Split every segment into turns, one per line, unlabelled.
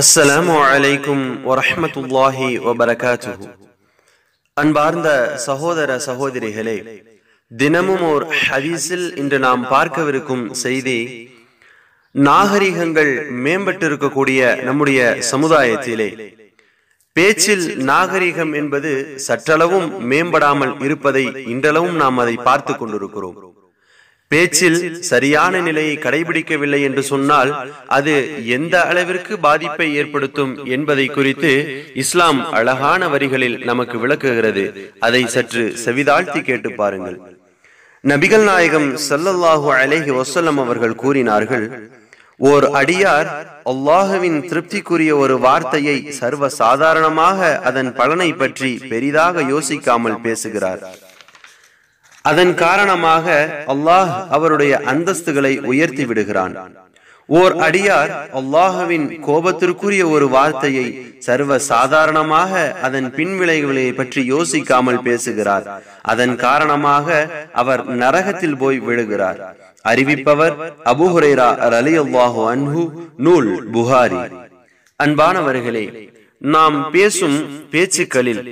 அஸ்ஸலாமு அலைக்கும் வரஹ்மத்துல்லாஹி வபரகாத்துஹு. அன்பார்ந்த சகோதர சகோதரிகளே தினமும் ஓர் ஹதீஸில் இன்று நாம் பார்க்கவிருக்கும் செய்தி நாகரிகங்கள் மேம்பட்டிருக்கக்கூடிய நம்முடைய சமுதாயத்திலே. பேச்சில் நாகரிகம் என்பது சற்றளவும் மேம்படாமல் இருப்பதை இன்றளவும் நாம் அதை பார்த்து கொண்டிருக்கிறோம். பேச்சில் சரியான நிலையை கடைபிடிக்கவில்லை என்று சொன்னால் அது எந்த அளவிற்கு பாதிப்பை ஏற்படுத்தும் என்பதை குறித்து இஸ்லாம் அழகான வரிகளில் நமக்கு விளக்குகிறது. அதை சற்று செவிதாழ்த்தி கேட்டு பாருங்கள். நபிகள் நாயகம் சல்லல்லாஹு அலைஹி வசல்லம் அவர்கள் கூறினார்கள் ஓர் அடியார் அல்லாஹுவின் திருப்திக்குரிய ஒரு வார்த்தையை சர்வ சாதாரணமாக அதன் பலனை பற்றி பெரிதாக யோசிக்காமல் பேசுகிறார். அதன் காரணமாக அல்லாஹ் அவருடைய அந்தஸ்துகளை உயர்த்தி விடுகிறான். ஓர் அடியார் அல்லாஹுவின் கோபத்திற்குரிய ஒரு வார்த்தையை சர்வ சாதாரணமாக அதன் பின்விளைவுகளை பற்றி யோசிக்காமல் பேசுகிறார். அதன் காரணமாக அவர் நரகத்தில் போய் விழுகிறார். அறிவிப்பவர் அபுஹுரேரா அலி அல்லாஹு அன்ஹு நூல் புகாரி. அன்பானவர்களே நாம் பேசும் பேச்சுக்களில்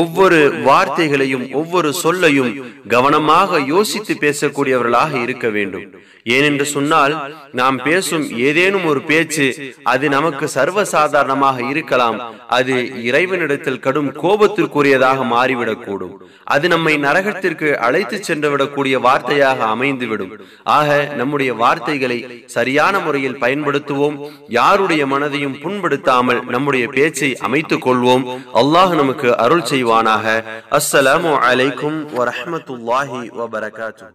ஒவ்வொரு வார்த்தைகளையும் ஒவ்வொரு சொல்லையும் கவனமாக யோசித்து பேசக்கூடியவர்களாக இருக்க வேண்டும். ஏனென்று சொன்னால் நாம் பேசும் ஏதேனும் ஒரு பேச்சு அது நமக்கு சர்வசாதாரணமாக இருக்கலாம். அது இறைவனிடத்தில் கடும் கோபத்திற்குரியதாக மாறிவிடக்கூடும். அது நம்மை நரகத்திற்கு அழைத்து சென்று விடக்கூடிய வார்த்தையாக அமைந்துவிடும். ஆக நம்முடைய வார்த்தைகளை சரியான முறையில் பயன்படுத்துவோம். யாருடைய மனதையும் புண்படுத்தாமல் நம்முடைய பேச்சை அமைத்துக் கொள்வோம். அல்லாஹ் நமக்கு அருள் செய்வானாக. அஸ்ஸலாமு அலைக்கும் வரஹமத்துல்லாஹி வபரகாத்து